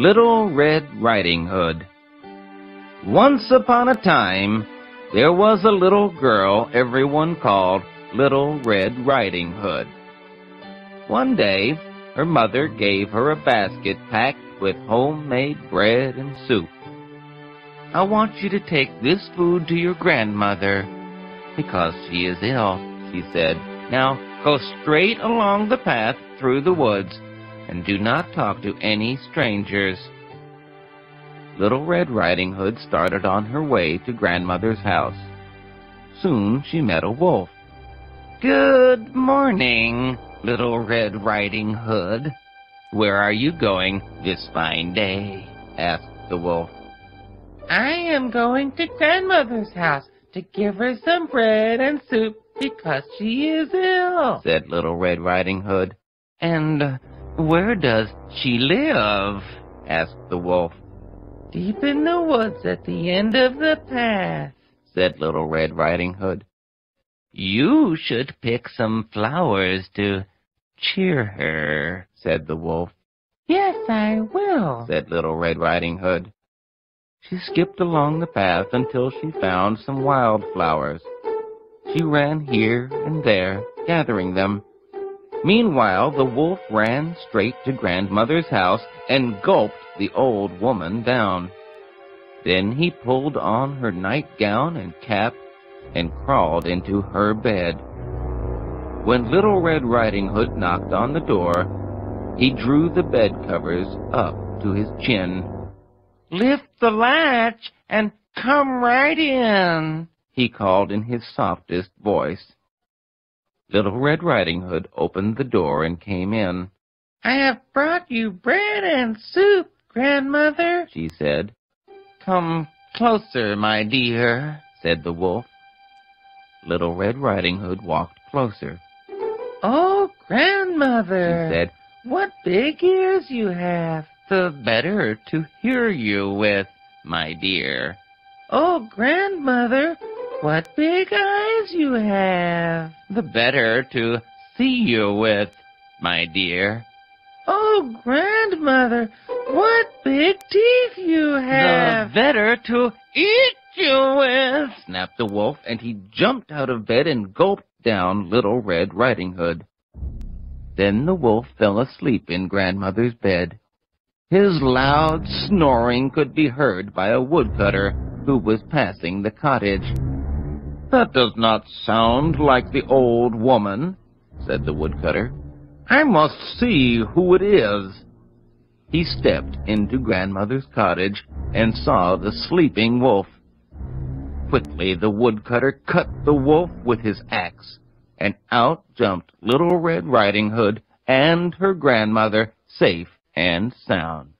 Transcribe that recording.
Little Red Riding Hood Once upon a time, there was a little girl everyone called Little Red Riding Hood. One day, her mother gave her a basket packed with homemade bread and soup. I want you to take this food to your grandmother because she is ill, she said. Now go straight along the path through the woods and do not talk to any strangers. Little Red Riding Hood started on her way to grandmother's house. Soon she met a wolf. Good morning, Little Red Riding Hood. Where are you going this fine day? asked the wolf. I am going to grandmother's house to give her some bread and soup because she is ill, said Little Red Riding Hood. And where does she live? asked the wolf. Deep in the woods at the end of the path, said Little Red Riding Hood. You should pick some flowers to cheer her, said the wolf. Yes, I will, said Little Red Riding Hood. She skipped along the path until she found some wildflowers. She ran here and there, gathering them. Meanwhile, the wolf ran straight to grandmother's house and gulped the old woman down. Then he pulled on her nightgown and cap and crawled into her bed. When Little Red Riding Hood knocked on the door, he drew the bed covers up to his chin. Lift the latch and come right in, he called in his softest voice. Little Red Riding Hood opened the door and came in. I have brought you bread and soup, grandmother, she said. Come closer, my dear, said the wolf. Little Red Riding Hood walked closer. Oh, grandmother, she said, what big ears you have. The better to hear you with, my dear. Oh, grandmother, what big eyes you have. The better to see you with, my dear. Oh, grandmother, what big teeth you have. The better to eat you with, snapped the wolf, and he jumped out of bed and gulped down Little Red Riding Hood. Then the wolf fell asleep in grandmother's bed. His loud snoring could be heard by a woodcutter who was passing the cottage. That does not sound like the old woman, said the woodcutter. I must see who it is. He stepped into grandmother's cottage and saw the sleeping wolf. Quickly the woodcutter cut the wolf with his axe, and out jumped Little Red Riding Hood and her grandmother safe and sound.